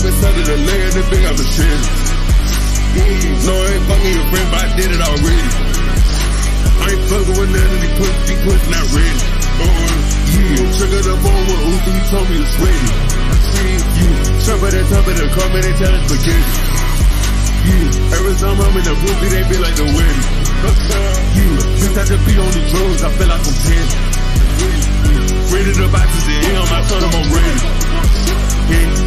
step inside of the land and bring out the shit. No, I ain't fucking your friend, but I did it already. I ain't fucking with none of these pussies, these pussies not ready. Uh-uh, yeah. Check it up on what Uzi, you told me it's ready. See, you. Jump at the top of the car, man, they tell us spaghetti. Yeah. Every time I'm in the movie, they be like the wind. Yeah. Since I just be on these drugs, I feel like I'm 10. Ready to box the in, on my son, I'm ready. Yeah.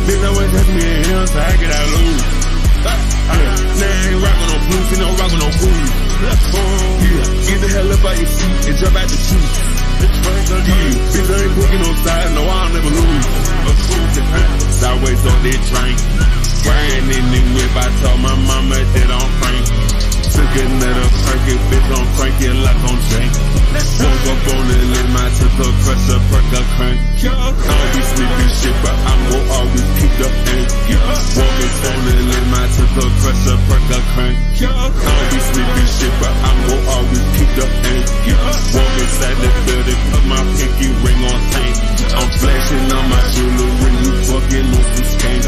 M, so I get out loose. Yeah, now I ain't rockin' no blues, you know, rockin' no blues. Oh, yeah, get the hell up out your seat and jump out the truth. Yeah, bitch, I ain't picking no side, no, I'll never lose. Sideways on that drink. Riding in the whip, I told my mama that I'm frank. Took another perky, bitch, I'm cranky like I'm Jank. Woke up on the limb, I took a crush, a perk, a crank. Limb, I took a crank. I don't be sleeping shit, but I'm gon' always keep the ink. Walk inside the building, put my pinky ring on tank. I'm flashing on my jewelry, you fucking on some skank.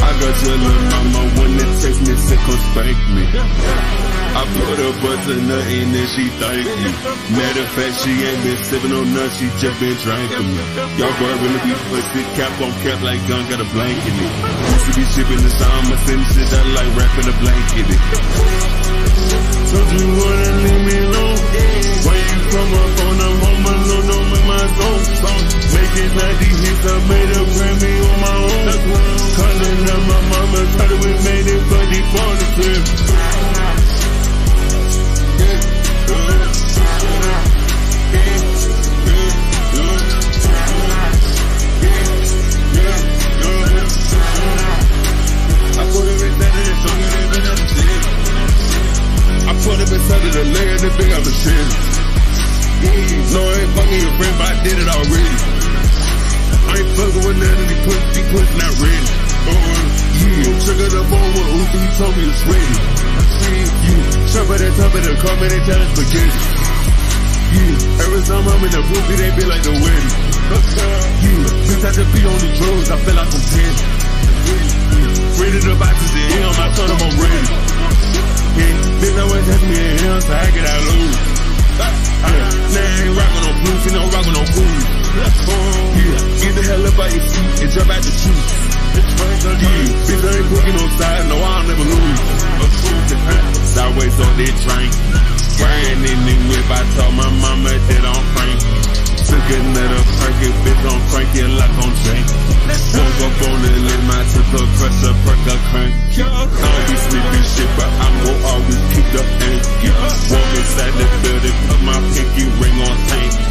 I got little mama when it takes me to come spank me. I put her butt to nothing and she thank me. Matter of fact, she ain't been sipping on none, she just been drinking me. Y'all boy really be pussy, cap on cap like gun, got a blanket in it. Used to be shipping the summer, sending shit out like wrapping a blanket in it. Told you wanna leave me alone. Inside of the song and even I put him inside of the layer and the big up the shit. No, I ain't fucking your friend, but I did it already. I ain't fucking with none of these pussy, these pussy not ready. Uh, yeah, trigger the phone with Uzi, he told me it's ready. Yeah, jump at the top of the car, man, they tell us spaghetti. Yeah, every time I'm in the pussy, they be like the wedding. So I get out loose. Yeah, now I ain't rockin' no blues, you know, rockin' no blues. Yeah, get the hell up out your seat and jump out the truth. Yeah, bitch, I ain't picking no side, no, I'll never lose. Sideways on that drink. Riding in the whip, I told my mama that I'm frank. Took another perky, bitch, I'm cranky like I'm Jank. Woke up on the limb, I took a my pinky ring on tank.